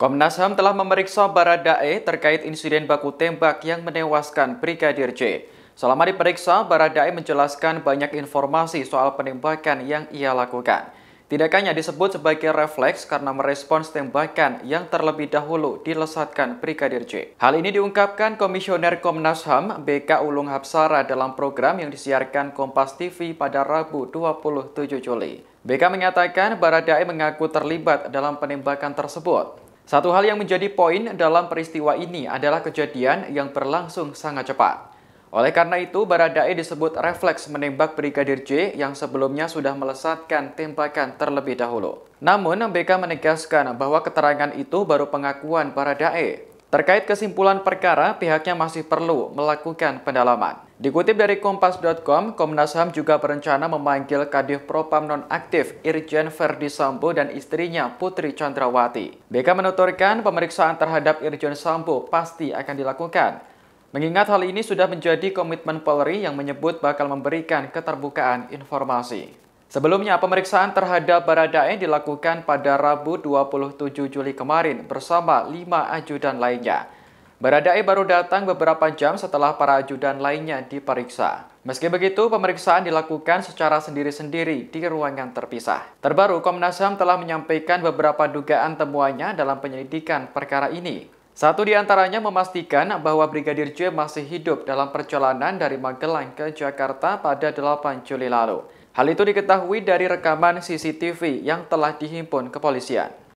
Komnas HAM telah memeriksa Baradae terkait insiden baku tembak yang menewaskan Brigadir J. Selama diperiksa, Baradae menjelaskan banyak informasi soal penembakan yang ia lakukan. Tidak hanya disebut sebagai refleks karena merespons tembakan yang terlebih dahulu dilesatkan Brigadir J. Hal ini diungkapkan Komisioner Komnas HAM BK Ulung Hapsara dalam program yang disiarkan Kompas TV pada Rabu 27 Juli. BK mengatakan Baradae mengaku terlibat dalam penembakan tersebut. Satu hal yang menjadi poin dalam peristiwa ini adalah kejadian yang berlangsung sangat cepat. Oleh karena itu, Baradae disebut refleks menembak Brigadir J yang sebelumnya sudah melesatkan tembakan terlebih dahulu. Namun, BK menegaskan bahwa keterangan itu baru pengakuan Baradae. Terkait kesimpulan perkara, pihaknya masih perlu melakukan pendalaman. Dikutip dari Kompas.com, Komnas HAM juga berencana memanggil Kadif Propam nonaktif Irjen Verdi Sambo dan istrinya Putri Chandrawati. BK menuturkan pemeriksaan terhadap Irjen Sambo pasti akan dilakukan. Mengingat hal ini sudah menjadi komitmen Polri yang menyebut bakal memberikan keterbukaan informasi. Sebelumnya, pemeriksaan terhadap Baradae dilakukan pada Rabu 27 Juli kemarin bersama lima ajudan lainnya. Baradae baru datang beberapa jam setelah para ajudan lainnya diperiksa. Meski begitu, pemeriksaan dilakukan secara sendiri-sendiri di ruangan terpisah. Terbaru, Komnas HAM telah menyampaikan beberapa dugaan temuannya dalam penyelidikan perkara ini. Satu di antaranya memastikan bahwa Brigadir J masih hidup dalam perjalanan dari Magelang ke Jakarta pada 8 Juli lalu. Hal itu diketahui dari rekaman CCTV yang telah dihimpun kepolisian.